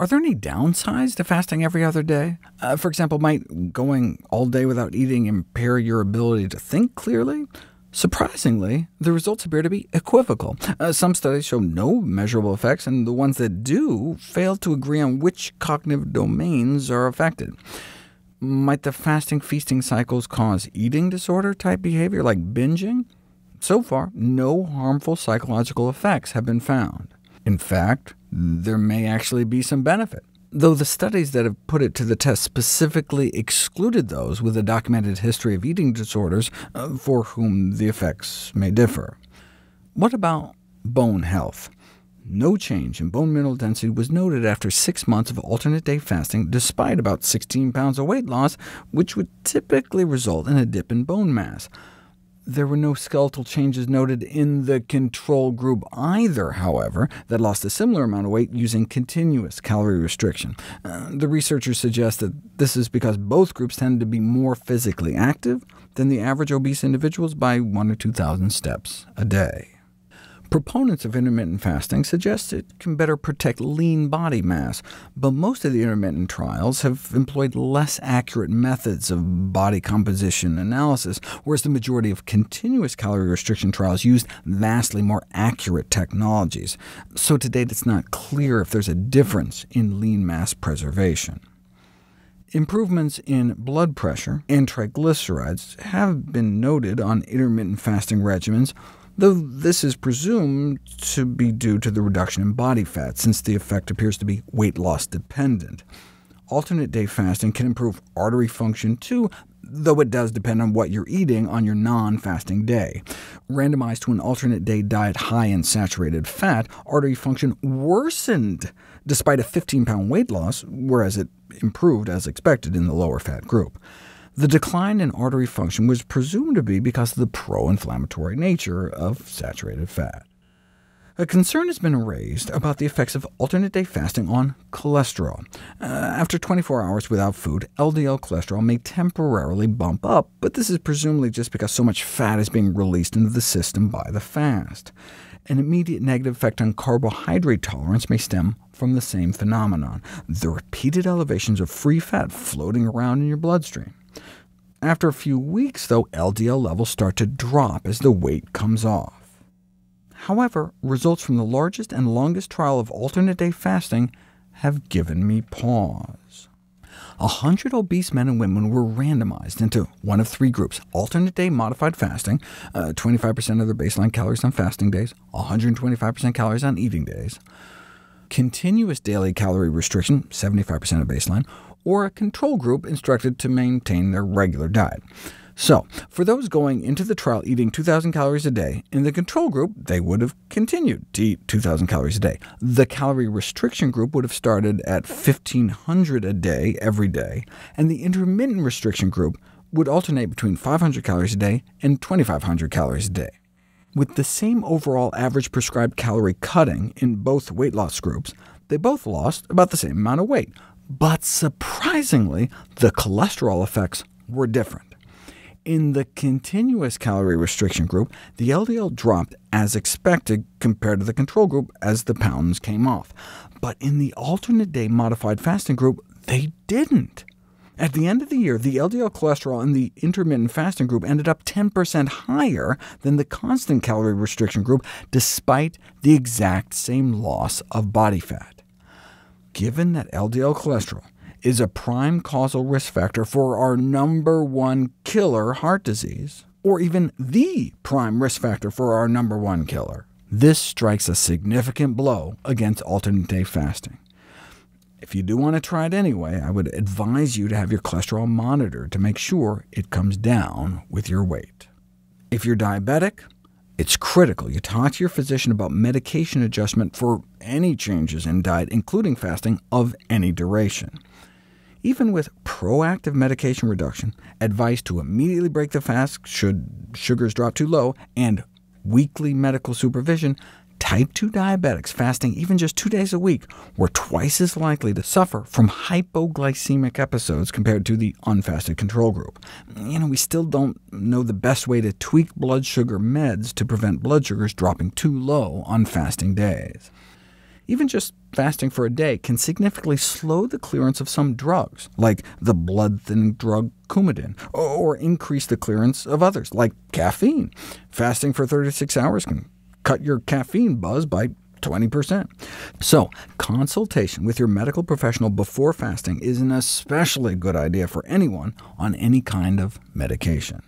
Are there any downsides to fasting every other day? Uh, for example, might going all day without eating impair your ability to think clearly? Surprisingly, the results appear to be equivocal. Uh, some studies show no measurable effects, and the ones that do fail to agree on which cognitive domains are affected. Might the fasting-feasting cycles cause eating disorder-type behavior like binging? So far, no harmful psychological effects have been found. In fact, there may actually be some benefit, though the studies that have put it to the test specifically excluded those with a documented history of eating disorders uh, for whom the effects may differ. What about bone health? No change in bone mineral density was noted after six months of alternate-day fasting, despite about 16 pounds of weight loss, which would typically result in a dip in bone mass. There were no skeletal changes noted in the control group either, however, that lost a similar amount of weight using continuous calorie restriction. Uh, the researchers suggest that this is because both groups tended to be more physically active than the average obese individuals by 1 or 2,000 steps a day. Proponents of intermittent fasting suggest it can better protect lean body mass, but most of the intermittent trials have employed less accurate methods of body composition analysis, whereas the majority of continuous calorie restriction trials used vastly more accurate technologies. So to date, it's not clear if there's a difference in lean mass preservation. Improvements in blood pressure and triglycerides have been noted on intermittent fasting regimens, though this is presumed to be due to the reduction in body fat, since the effect appears to be weight loss dependent. Alternate-day fasting can improve artery function too, though it does depend on what you're eating on your non-fasting day. Randomized to an alternate-day diet high in saturated fat, artery function worsened despite a 15-pound weight loss, whereas it improved as expected in the lower-fat group. The decline in artery function was presumed to be because of the pro-inflammatory nature of saturated fat. A concern has been raised about the effects of alternate-day fasting on cholesterol. Uh, after 24 hours without food, LDL cholesterol may temporarily bump up, but this is presumably just because so much fat is being released into the system by the fast. An immediate negative effect on carbohydrate tolerance may stem from the same phenomenon, the repeated elevations of free fat floating around in your bloodstream. After a few weeks, though, LDL levels start to drop as the weight comes off. However, results from the largest and longest trial of alternate-day fasting have given me pause. A hundred obese men and women were randomized into one of three groups, alternate-day modified fasting, 25% uh, of their baseline calories on fasting days, 125% calories on eating days, continuous daily calorie restriction, 75% of baseline, or a control group instructed to maintain their regular diet. So, for those going into the trial eating 2,000 calories a day, in the control group they would have continued to eat 2,000 calories a day. The calorie restriction group would have started at 1,500 a day every day, and the intermittent restriction group would alternate between 500 calories a day and 2,500 calories a day. With the same overall average prescribed calorie cutting in both weight loss groups, they both lost about the same amount of weight, but surprisingly, the cholesterol effects were different. In the continuous calorie restriction group, the LDL dropped as expected compared to the control group as the pounds came off. But in the alternate-day modified fasting group, they didn't. At the end of the year, the LDL cholesterol in the intermittent fasting group ended up 10% higher than the constant calorie restriction group, despite the exact same loss of body fat given that LDL cholesterol is a prime causal risk factor for our number one killer, heart disease, or even the prime risk factor for our number one killer, this strikes a significant blow against alternate-day fasting. If you do want to try it anyway, I would advise you to have your cholesterol monitored to make sure it comes down with your weight. If you're diabetic, it's critical you talk to your physician about medication adjustment for any changes in diet, including fasting, of any duration. Even with proactive medication reduction, advice to immediately break the fast should sugars drop too low, and weekly medical supervision, Type 2 diabetics fasting even just two days a week were twice as likely to suffer from hypoglycemic episodes compared to the unfasted control group. You know, we still don't know the best way to tweak blood sugar meds to prevent blood sugars dropping too low on fasting days. Even just fasting for a day can significantly slow the clearance of some drugs, like the blood-thinning drug Coumadin, or increase the clearance of others, like caffeine. Fasting for 36 hours can cut your caffeine buzz by 20%. So consultation with your medical professional before fasting is an especially good idea for anyone on any kind of medication.